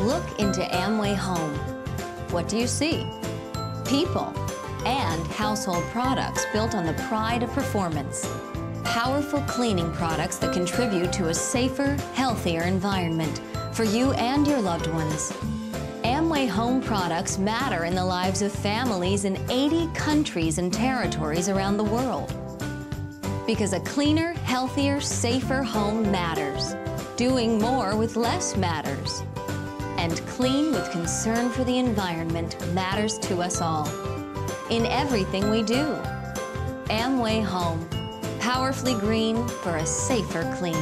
Look into Amway Home. What do you see? People and household products built on the pride of performance. Powerful cleaning products that contribute to a safer, healthier environment for you and your loved ones. Amway Home products matter in the lives of families in 80 countries and territories around the world. Because a cleaner, healthier, safer home matters. Doing more with less matters. And clean with concern for the environment matters to us all. In everything we do. Amway Home. Powerfully green for a safer clean.